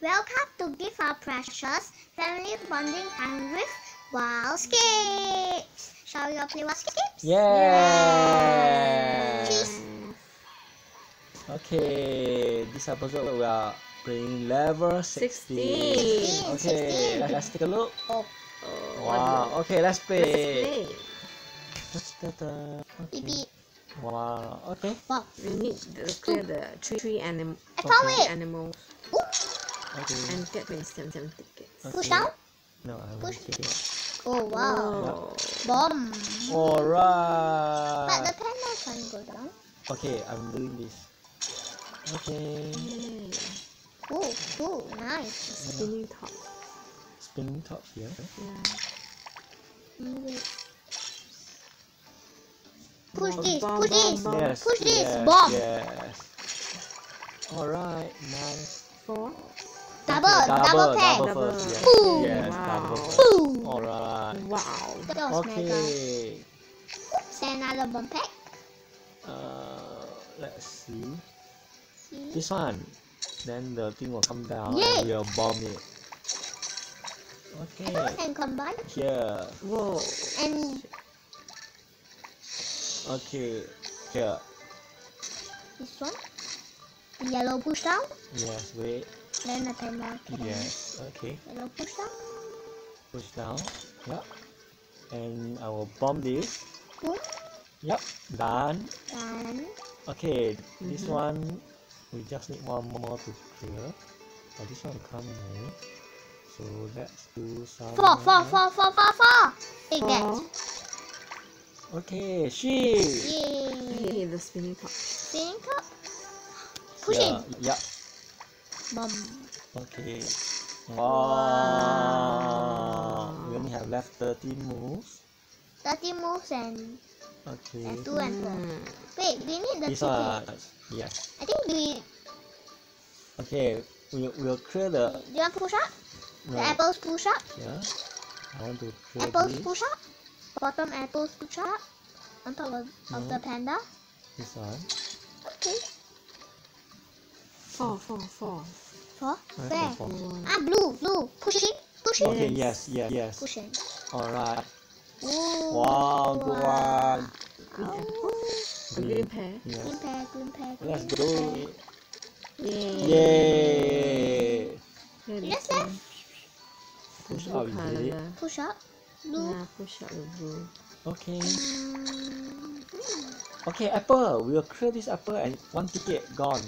Welcome to Gift Our Precious family bonding time with Wildscapes. Shall we all play Wildscapes? Yeah. Cheese. Okay, this episode we are playing level 16. 16. Okay, let's take a look. Oh, Oh, Wow. Okay, let's play. Let's play. Okay. beep. Wow. Okay. Wow. We need to clear the three, three anim I found Okay. it. animals Ooh, Okay. and get 27 tickets. push down. No, I Push. won't take it. Oh, wow. Oh. Bomb. Alright. But the Alright. panda can go down. Okay, I'm doing this. Okay. Yay. Oh, oh, nice. Spinning top. Spinning top here. Yeah. Mm, wait. Push Bomb, this, bomb, push bomb, this. bomb. Yes. Push this, yes, bomb. Yes. Alright, nice. Four. Double, double, pack. Double Double. yes. Boom. Yes, Wow. double. Boom. Alright. Wow. That was mega. Okay. Send another bomb pack. Uh, let's see. See? This one. Then the thing will come down Yay. and we'll bomb it. I Okay. thought can combine. Here. Whoa. And Okay. Here. this one. Yellow push down. Yes. Wait. Then the panda can Yes. Okay. yellow push down. Push down. Yep. And I will bomb this. Boom. Yep. Done. Done. Okay. This Mhm. one. We just need one more to clear. But this one come more. So let's do some. Four, four, four, four, four, four. Take that. Four. Okay. She. Yay. Hey, the spinning top. Spinning top. Push Yeah. in. Yep. Bomb. Okay. Wow. We only have left 13 moves. 30 moves and, Okay. and 2 and 4. Mm. Wait, we need the This one. ticket. Yes. I think we. Okay. We we'll clear the. Do you want push up? No. The apples push up. Yeah. I want to clear Apples this. push up. Bottom apples push up. On top of, of the panda. This one. Okay. Four, four, four. Four. I Where? four. Ah, blue, blue. Push it, Push it. Okay. Yes. Yes. Yes. Push in. Alright. Ooh. Wow. Good one. Green Oh. apple. A green pear. Yes. Green pair, green pair. Let's green do it. Yay. Yay. Clear Yes, this one. Push up, blue is it? Push up. Blue. Yeah, push up the blue. Okay. Mm, Okay. Apple. We'll clear this apple and one ticket gone.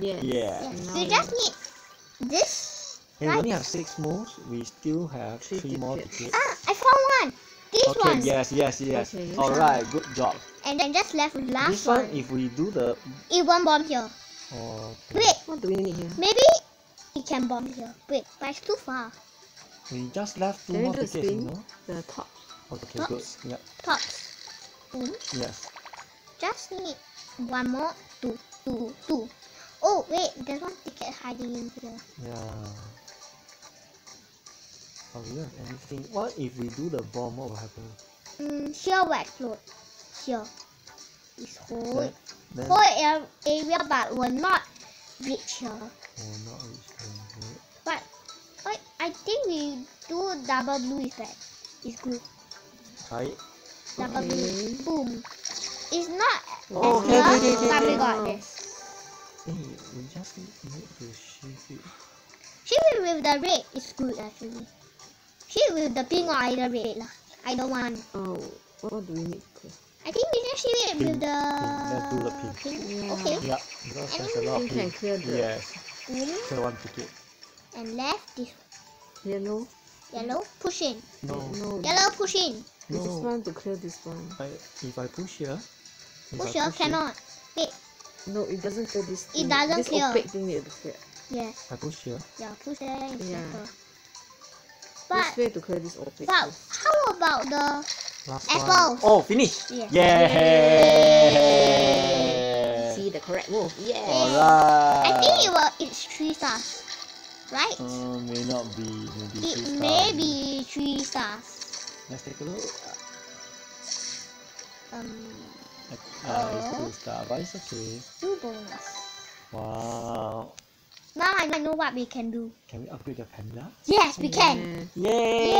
Yes. Yeah. Yes. Now We we just need this. And we only have six moves. We still have Three three more tickets. tickets. Ah, I found one. This Okay, one. yes, yes, yes. Okay. Alright, good job. And then just left with last this one, one. if we do the. It won't bomb here. Okay. Wait, What do we need here? maybe it can bomb here. Wait, but it's too far. We just left two Can more tickets, you know? The top. Okay, good. Tops? Yeah, Tops. Yes. Just need one more. Two, two, two. Oh, wait, there's one ticket hiding in here. Yeah. Oh, we don't have anything. What if we do the bomb? What will happen? Mm, here will explode. Here. This whole, Then, then whole ar- area, but will not reach here. oh, not reach them. Good. But I, think we do double blue is bad. It's good. It. Double blue. Boom. It's not Oh, as okay, well, okay, okay, but we got this. Hey, we just need, need to shift it. Shift with the red is good actually. Shift with the pink or either red lah. I don't want. Oh, what do we need? to? I think we can shift it with the. Let's do the pink. Yeah. Okay. Yeah, because there's a lot of Pink can clear the Yes, Boom. clear one ticket. And left this yellow. yellow push in. No, No. Yellow push in. We just want to clear this one. I, if I push here, if Push I here cannot. Wait. No, it doesn't clear this. It doesn't this clear. opaque thing need to clear. Yes. Here, I push here. Yeah. Push there. Is Yeah. better. This But way to clear this opaque. but thing. how about the Last Apples. one. Oh, finish. Yeah. Yeah. See the correct move. Yeah. Alright. I think it will it's three stars. Right? Uh, may not be. Maybe it three may stars. be three stars. Let's take a look. Um Uh, two star, okay. two bonus. Wow. Now I know what we can do. Can we upgrade the panda? Yes, we can. Yay!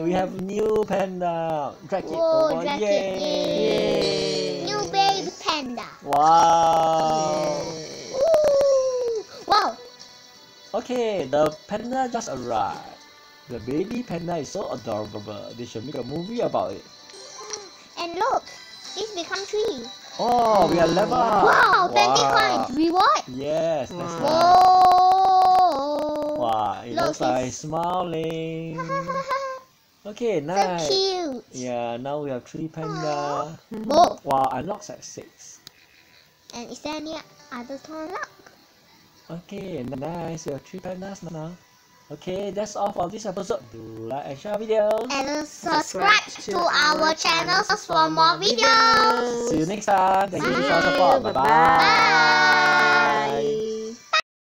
We have new panda. Drag it Whoa, drag it, Yay! New baby panda. Wow. Ooh. Wow. Okay, the panda just arrived. The baby panda is so adorable. They should make a movie about it. And look, it's become three. Oh, we are level up. Wow, 20 Wow. coins. Reward. Yes, that's Wow. nice. Whoa. Wow, it Look, looks like it's- smiling. Okay, nice. so cute. Yeah, now we have three panda. Whoa. Wow, unlocks at six. And is there any other to unlock? Okay, nice. We have three pandas now. Okay, that's all for this episode. Do like and share videos. And subscribe to our channel for more videos. See you next time. Thank you for your Bye. support. Bye bye. Bye-bye. Bye.